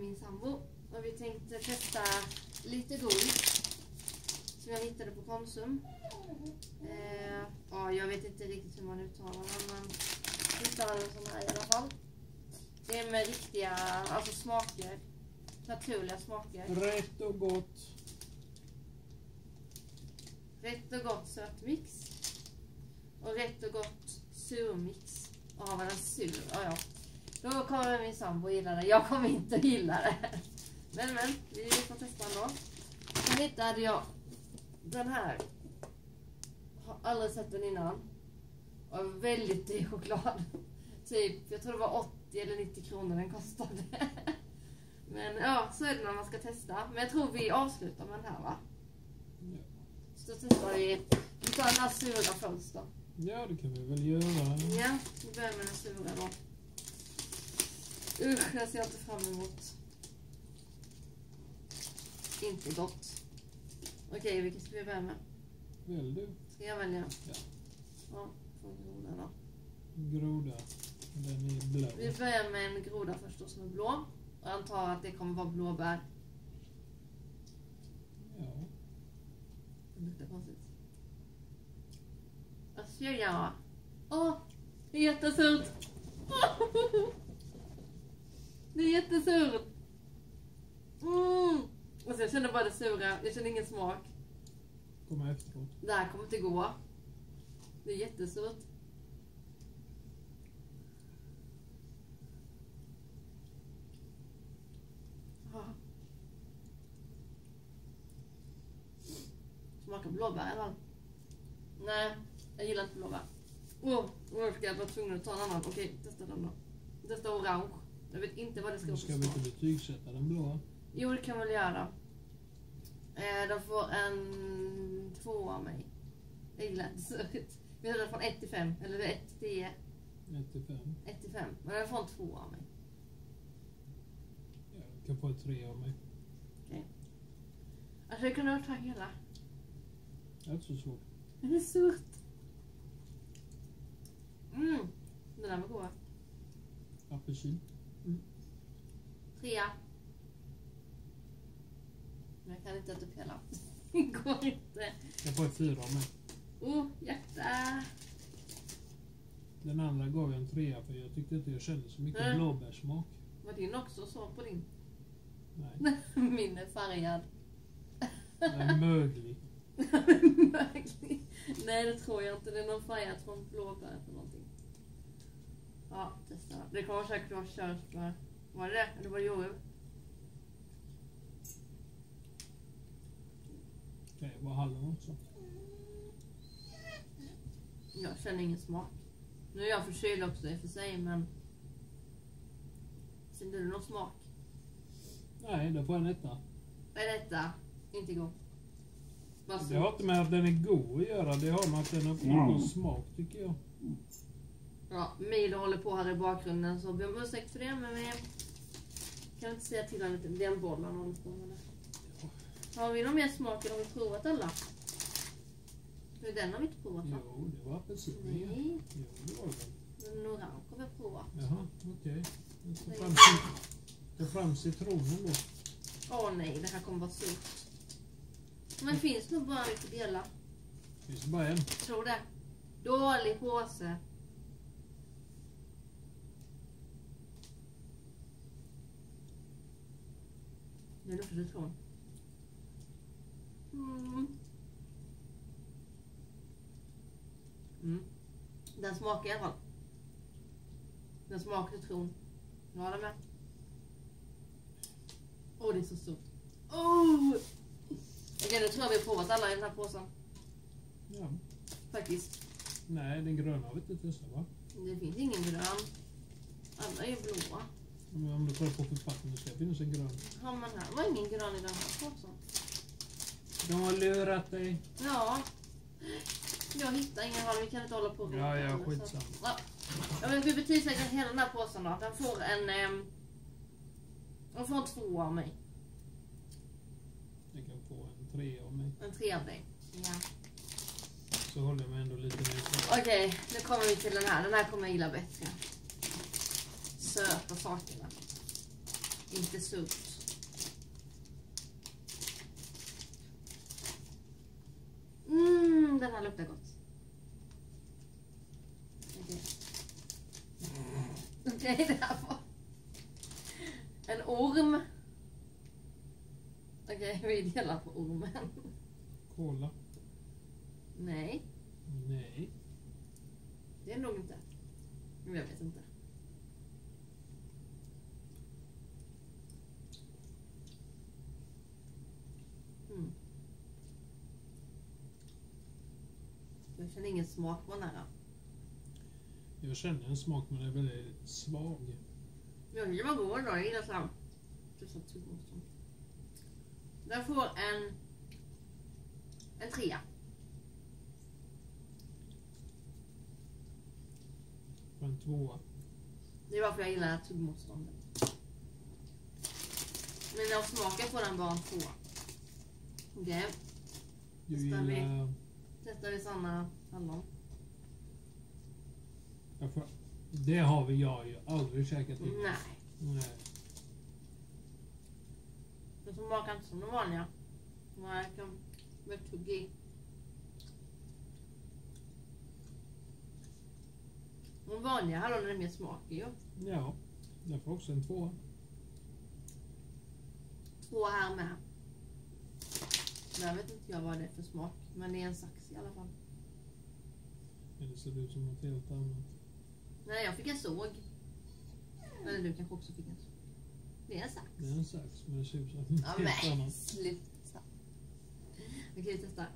min sambo. Och vi tänkte testa lite godis. Som jag hittade på Konsum. Eh, ja, jag vet inte riktigt hur man uttalar den men hittade en sån här i alla fall. Det är med riktiga alltså smaker. Naturliga smaker. Rätt och gott. Rätt och gott sötmix. Och rätt och gott surmix. Och har man en sur, ja ja. Då kommer min sambo gilla det. Jag kommer inte gilla det. Men men, vi får testa ändå. Sen hittade jag den här. Har aldrig sett den innan. Och väldigt dyr choklad. Typ, jag tror det var 80 eller 90 kronor den kostade. Men ja, så är det när man ska testa. Men jag tror vi avslutar med den här va? Ja. Så testar vi. Vi tar den här sura först då. Ja, det kan vi väl göra. Ja, vi börjar med den sura då. Usch, jag ser inte fram emot. Inte gott. Okej, vilken ska vi börja med? Väl du. Ska jag välja? Ja. Ja, från grodan då. Groda. Den är blå. Vi börjar med en groda först då som är blå. Och jag antar att det kommer vara blåbär. Ja. Det luktar konstigt. Alltså ja. Åh, det är jättesurt. Det är jättesurt. Mm. Alltså jag känner bara det sura, jag känner ingen smak. Kommer efteråt. Det här kommer inte gå. Det är jättesurt. Smakar blåbär i alla fall. Nej, jag gillar inte blåbär. Åh, oh, jag vara tvungen att ta en annan. Okej, testa den då. Testa orange. Jag vet inte vad det ska vara ska vi inte betygsätta den blå. Jo, det kan vi väl göra. Eh, de får en två av mig. Jag gillar inte surt. Vi har den från 1 till 5. Eller 1 till 10. 1 till 5. 1 till 5. Men den får en två av mig. Ja, jag kan få ett 3 av mig. Alltså jag kunde ta hela. Det är inte så svårt. Den är surt. Mm. Den där var god. Apelsin. Trea. Men jag kan inte äta upp hela. Det går inte. Jag får ett 4 av mig. Oh, hjärta. Den andra gav jag en 3 för jag tyckte inte jag kände så mycket Nej. blåbärssmak. Var din också så på din? Nej, Min är färgad. den är möglig. Möglig. Nej det tror jag inte. Det är någon färgad från blåbär eller någonting. Ja, testa. Det kommer säkert vara körsbär. Var det det? Eller var det jordgubb? Okej, vad hallon också. Jag känner ingen smak. Nu är jag förkyld också i och för sig men... Kände du någon smak? Nej, det får en etta. Är detta inte god? Det har inte med att den är god att göra. Det har med att den har fått någon smak tycker jag. Ja, Milo håller på här i bakgrunden så ber om ursäkt för det men vi kan inte säga till honom att det är en boll han håller på med. där. Har vi någon mer smak eller har vi provat alla? Men Den har vi inte provat va? Jo, det var apelsin. Nej, Jo, det var det den orange har vi provat. Jaha, okej. Jag tar fram, citronen då. Åh nej, det här kommer vara surt. Men det finns nog bara lite delar. Finns det bara en? Tror det. Dålig påse. Det luktar citron. Mm. Mm. Den smakar i alla fall. Den smakar citron. Jag håller med. Åh, det är så stort. Oh! Okej, nu tror jag vi har provat alla i den här påsen. Ja. Faktiskt. Nej, den gröna har vi inte testat va? Det finns ingen grön. Alla är blåa. Men om du kollar på förpackningen så ska det finnas en grön. Ja men här var ingen grön i den här påsen. De har lurat dig. Ja. Jag hittar ingen roll, vi kan inte hålla på och Ja, ja, skitsamma. så- Ja. Ja men vi betygsätter hela den här påsen då. Den får en... ehm, Den får en två av mig. Jag kan få en tre av mig. En tre av dig. Ja. Så håller jag mig ändå lite neutral. Okej, nu kommer vi till den här. Den här kommer jag gilla bättre. Söta sakerna. Inte surt. Mm, den här luktar gott. Okej. Det här var en orm. Okej, vi delar på ormen. Cola. Nej, Nej. det är nog inte. Men jag vet inte. Mm. Jag känner ingen smak på den här. Jag känner en smak men den är väldigt svag. Jag tycker den var god ändå. Jag gillar tuggmotstånd. Den får en... En trea. För en tvåa. Det är varför jag gillar tuggmotståndet. Men av smaken får den bara en tvåa. Okej, Du Stämmer. gillar... testar vi Sanna hallon. Jag får... Det har vi jag ju aldrig käkat innan. Nej, Nej. det smakar inte som de vanliga. Nej, jag kan med tugg i. De vanliga hallonen är mer smakig ju. Ja. Den får också en tvåa. Två här med. Där vet inte jag vad det är för smak. Men det är en sax i alla fall. Eller ser det ut som något helt annat? Nej, jag fick en såg. Eller du kanske också fick en såg. Det är en sax. Det är en sax men det ser ut som något Ja, helt men annat. sluta. Okej, vi testar.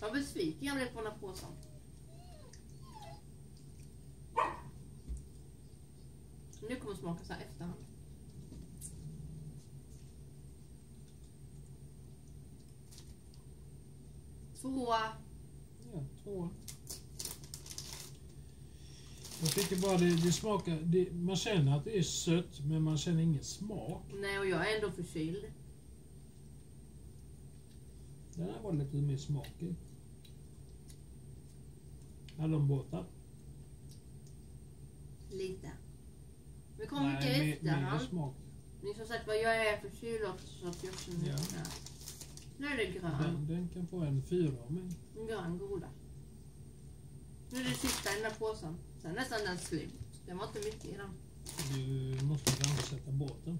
Vad besviken jag blev på den här påsen. Nu kommer smaka så här efterhand. Tvåa. Ja, tvåa. Jag tycker bara det, det smakar... Det, man känner att det är sött men man känner ingen smak. Nej, och jag är ändå förkyld. Den här var lite mer smakig. Hallonbåtar. Lite. Det kommer mycket i efterhand. smak. Men som sagt var, jag är förkyld också så att jag känner Ja. Nu är det grön. Den, den kan få en fyra av mig. En grön groda. Nu är det sista i den där påsen. Sen är nästan den slut. Det var inte mycket i den. Du måste rannsätta båten.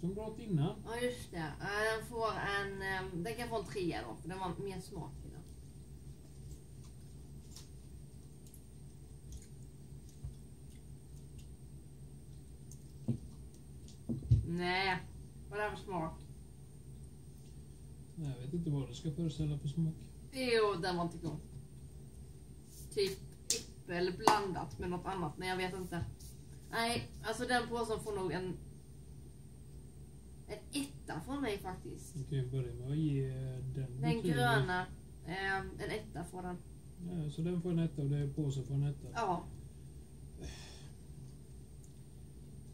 Som bra innan. Ja just det. Den får en... eh, Den kan få en trea då. För den var mer smak i den. Nej. Vad är det för smak? Jag vet inte vad det ska föreställa för smak. Jo, den var inte god. Typ äppel blandat med något annat, men jag vet inte. Nej, alltså den påsen får nog en... En etta från mig faktiskt. Du kan ju börja med att ge den Den gröna, eh, en etta får den. Ja, så den får en etta och det är påsen får en etta. Ja,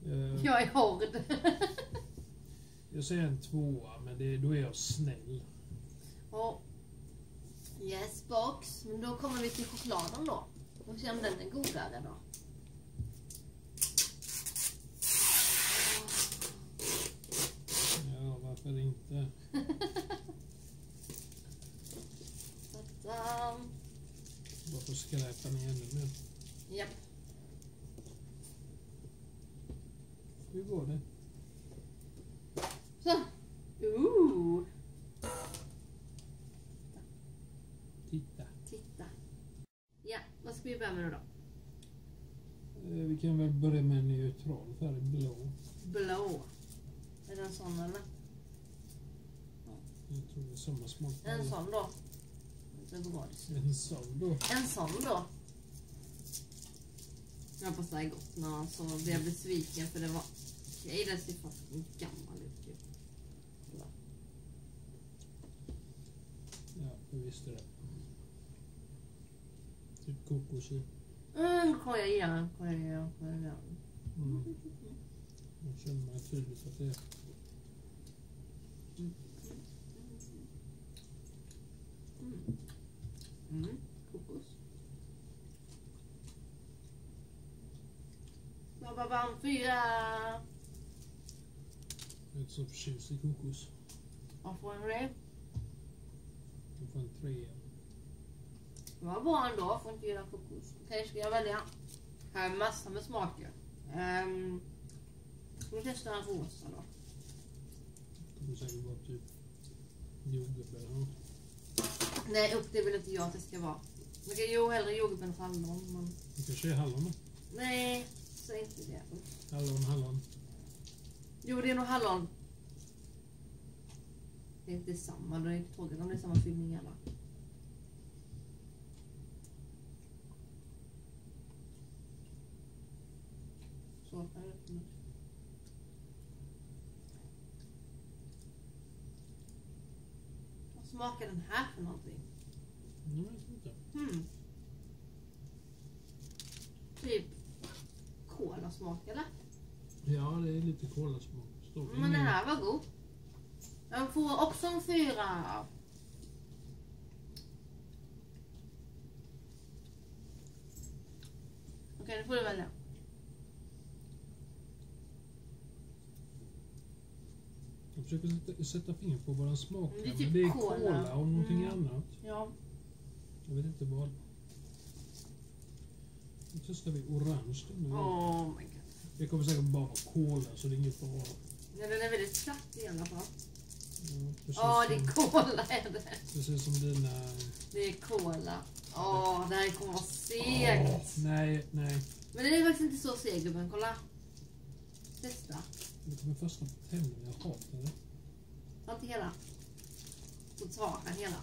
Eh, jag är hård. Jag säger en tvåa, men det, då är jag snäll. Och, yes box, men då kommer vi till chokladen då. Och se om den är godare då. Ja, varför inte? Bara för att skräpa ner ännu mer. Japp. Hur går det? Så. Ooh. Titta. Titta. Ja, vad ska vi börja med nu då? Eh, Vi kan väl börja med en neutral färg, blå. Blå. Är det en sån eller? Jag tror det En sån då? Det går det. En sån då. En sån då? Jag hoppas det är gott nu så blir jag besviken för det var... Okej, den ser fast gammal ut ju. Ja, jag visste det. Typ kokos i. Mm, kolla igen, kolla igen, kolla igen. Mm. Jag känner mig tydligt att det är. Mm. Mm. Mm. Kokos. Pappa vann fyra. Jag är inte så förtjust i kokos. Varför är han det? Han får en trea. Det var han då? Får inte gilla kokos. Okej, ska jag välja? Här är massor med smaker. Um, ska vi testa den rosa då? Det kommer säkert vara typ jordgubbar eller något. Nej, upp det vill inte jag att det ska vara. Det är ju hellre jordgubb än hallon. Men... Det kanske är hallon då. Nej, säg inte det. Hallon, hallon. Jo, det är nog hallon. Det är inte samma, det är inte tråkigt om det är samma fyllning alla. Så, här är det. Smakar den här för någonting? Jag vet inte. Hmm. Typ kolasmak eller? Ja, det är lite kolasmak. Men den här var god. Den får också en fyra. Okej, nu får du välja. Jag försöker sätta, sätta fingret på vad den smakar. Det är men typ det är cola. cola och någonting Mm. annat. Ja. Jag vet inte vad. Nu testar vi orange. Oh my god. Det kommer säkert bara vara cola så det är inget bra. Ja, den är väldigt platt i alla fall. Ja, Ja, det är cola är det. precis som dina... Det är cola. Åh, det här kommer vara segt. Nej, nej. Men det är faktiskt inte så seg gubben, kolla. Testa. Det kommer första på tänderna. Jag hatar det. Ta inte hela. Tar han hela.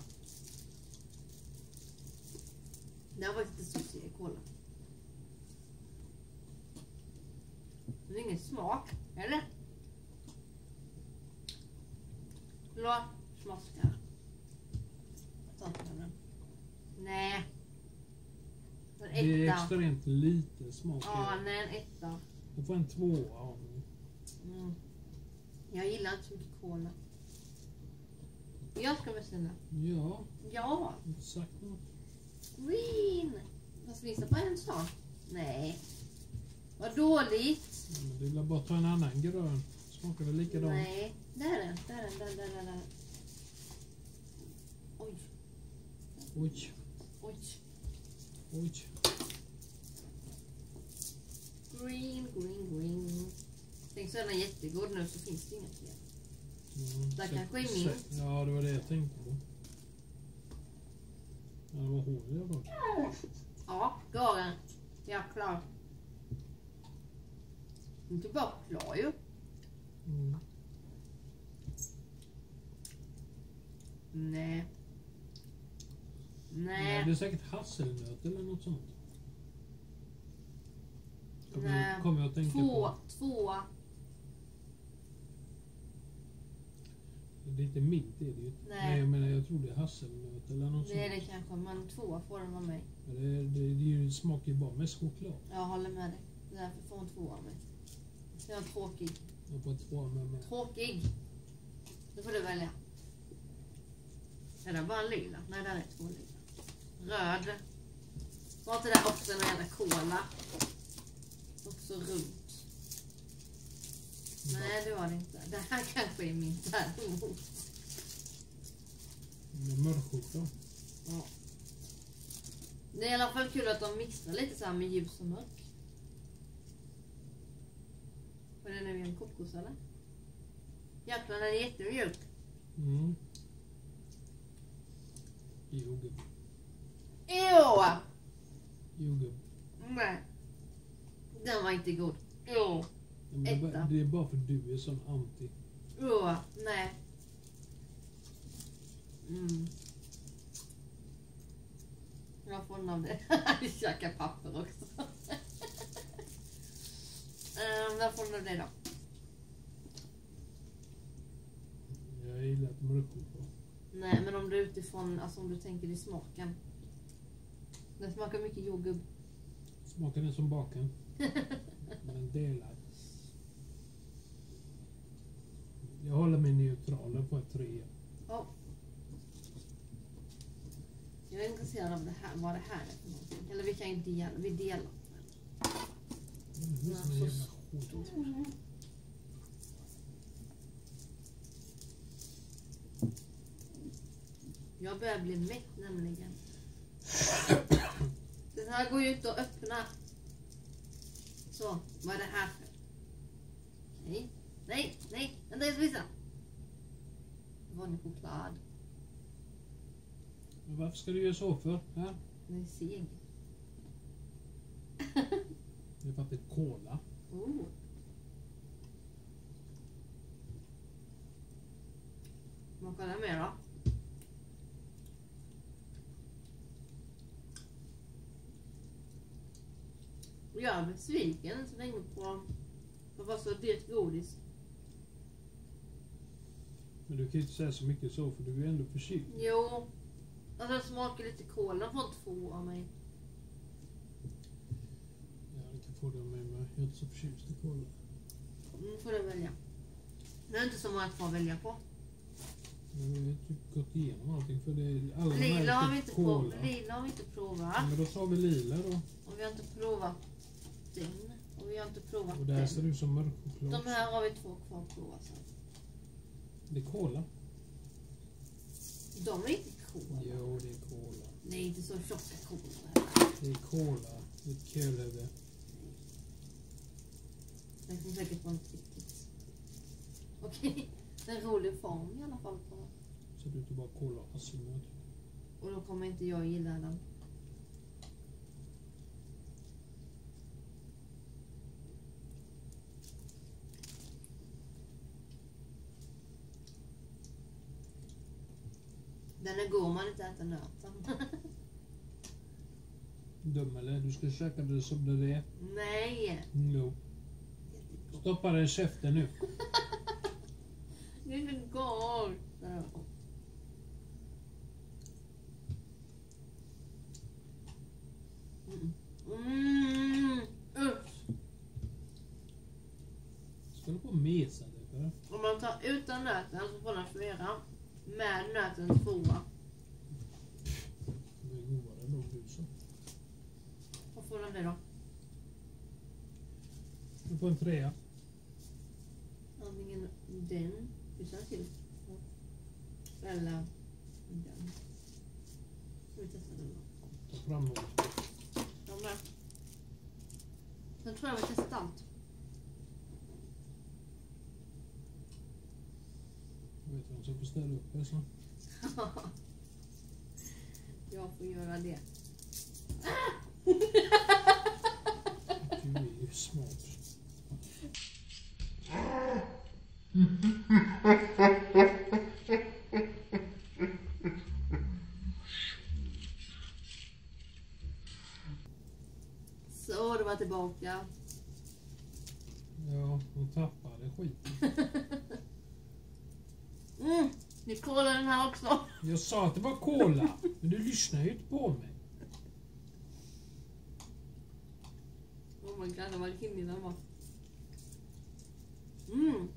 Det har faktiskt inte seg cola. Det är ingen smak, eller? Förlåt, smaskar. Ta inte den. Nej. En Det är etta. extremt lite smak Ja, nej en etta. Jag får en tvåa av mig. Mm. Jag gillar inte så mycket cola. Jag ska beställa. Ja, Ja, inte sagt något. green. Fast det på en stad? Nej. Vad dåligt. Ja, det är väl bara ta en annan grön. Smakar väl likadant. Nej. Där är den. Där är den. Där, där, där, där. Oj, Oj, oj. oj. Green, green, green. Så är den jättegod nu så finns det inget mer. Ja, Där säkert- kanske är mint. Ja, det var det jag tänkte på. Ja, det var hål i alla fall. Ja, garen. Jag är klar. Inte bara klar ju. Mm. Nej. Nej, Nej. det är säkert hasselnöt eller något sånt. Kommer, Nej. kommer jag att tänka Två, på. två. Det är inte mint är det ju. Nej. jag menar jag tror det är hasselnöt eller något Det är sånt. det kanske, men två får den av mig. Men Det, det, det, är ju smakar ju bara mest choklad. Jag håller med dig. Därför får hon två av mig. Jag är tråkig. Jag får två med mig. Tråkig. Nu får du välja. Är det bara en lila? Nej, där är två lila. Röd. Var inte där också en jävla cola? Också runt. Nej, det var det inte. Det här kanske är min däremot. Med mörkchoklad. Ja. Det är i alla fall kul att de mixar lite så här med ljus och mörk. Var det nu en kokos eller? Jäklar den är jättemjuk. Mm. Jordgubb. Jo! Jordgubb. Nej. Den var inte god. Jo. Det, är bara- det är bara för du är sån anti. Jo. Nej. Mm. Jag får av det. Vi käkar papper också. um, jag får en av det då. Jag gillar ett mörkchoklad. Nej, men om du utifrån, alltså om du tänker i smaken. Den smakar mycket jordgubb. Smakar den som baken. Men delad. 7-3. Ja. Jag är intresserad av det här, vad det här är för någonting. Eller vilka delar. Vi delar. Mm, det är som mm. Jag börjar bli mätt nämligen. Den här går ju inte att öppna. Så, vad är det här för? Nej, nej, nej, vänta jag ska visa. Vanlig choklad. Men varför ska du göra så för? Ja? Den är seg. Det är för att det är cola. Oh. Smakar den mer då? Jag är besviken så länge på på vad så dyrt godis. Men du kan ju inte säga så mycket så för du är ju ändå förkyld. Jo. Alltså den smakar lite kola. Den får två av mig. Ja, det kan få det med mig. Jag är inte så förtjust i cola. Nu får du välja. Det är inte så många kvar att välja på. Jag har typ gått igenom allting för det är alla de Lila har vi typ inte cola. Lila har vi inte provat. Ja, men då tar vi lila då. Och vi har inte provat den. Och vi har inte provat Och det här den. ser ut som mörkchoklad. De här har vi två kvar att prova sen. Det är cola. De är inte cola. Jo, det är cola. Nej, inte så tjocka cola. Det är cola. Det är kul Den kommer säkert vara en tickets. Okej. En rolig form i alla fall på. Ut att vara cola och hasselnöt. Och då kommer inte jag gilla den. Den är god om man inte äter nöten. Dum eller? Du ska käka det som det är. Nej! Jo. Stoppa det i käften nu. Det är så gott! Mm. Mm. Usch. Ska du på och mesa dig för? Om man tar utan nöten så får den fyra. Med nöten tvåa. Det är godare än de husen. Vad får den det då? Du får en trea. Antingen den, vi känner till. Eller den. Ska vi testa den då? Ta fram något. De där. Sen tror jag vi testar allt. Jag vet vem som får ställa upp här snart. jag får göra det. Du är ju smart. Så, det var tillbaka. Ja, hon tappade skiten. Mm, ni kollar den här också. Jag sa att det var cola, men du lyssnar ju inte på mig. Oh my god, vad rimlig den var. Mm.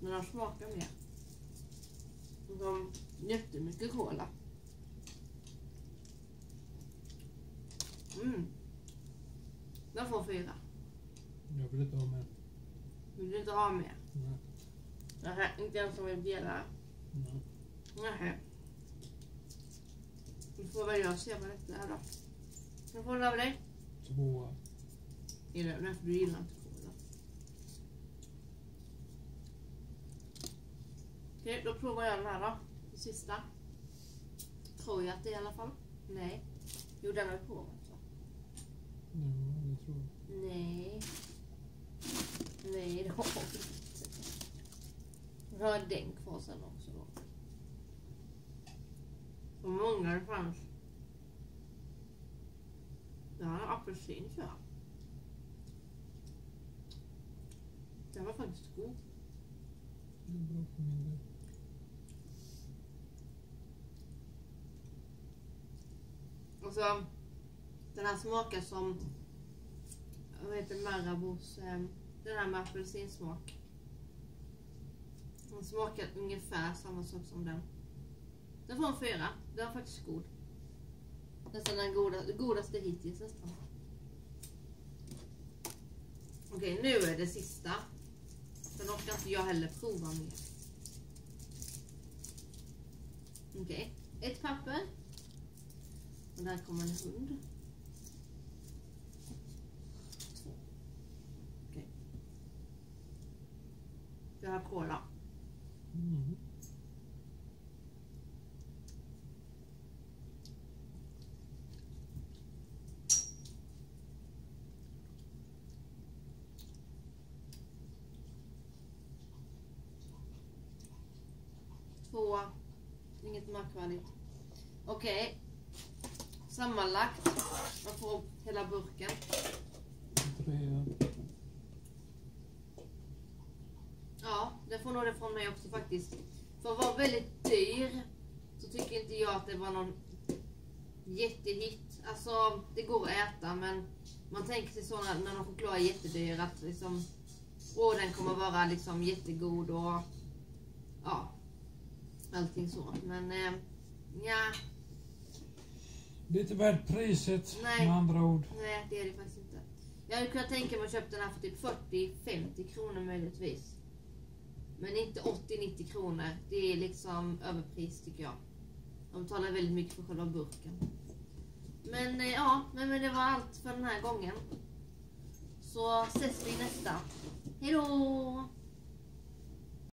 Den här smakar mer. Som jättemycket cola. Mm. Den får fyra. Jag vill inte ha med. Vill du inte ha mer? Nej. Nähä, inte ens om jag delar. Nej. Nähä. Du får väl jag se vad detta är då. Jag får den av dig. Tvåa. Är det därför du gillar inte cola? Okej, då provar jag den här då. Den sista. Tror jag att det är i alla fall. Nej. Jo, den har vi provat va? Ja, det tror jag. Nej. Nej, det har vi inte. Vi har den kvar sen också då. Så många det fanns. Det här är apelsin tror jag. Den var faktiskt god. Det är bra för min del. Och så den här smakar som vad heter Marabous, ehm, den här med apelsinsmak. Den smakar ungefär samma sak som den. Den får en fyra. Den var faktiskt god. Nästan den goda, godaste hittills nästan. Okej, nu är det sista. Sen orkar inte jag heller prova mer. Okej, ett papper. Och där kommer en hund. Två. Okej. Jag har cola. Mm. Två. Inget märkvärdigt. Okej. Sammanlagt. Man får hela burken. Ja, det får nog det från mig också faktiskt. För att vara väldigt dyr så tycker inte jag att det var någon jättehit. Alltså, det går att äta men man tänker sig så när, när någon choklad är jättedyr att liksom, åh den kommer vara liksom jättegod och ja, allting så. Men eh, ja, Lite värt priset Nej. med andra ord. nej det är det faktiskt inte. Jag hade kunnat tänka mig att köpa den här för typ 40-50 kronor möjligtvis. Men inte 80-90 kronor. Det är liksom överpris tycker jag. De betalar väldigt mycket för själva burken. Men eh, ja, men, men det var allt för den här gången. Så ses vi nästa. Hejdå!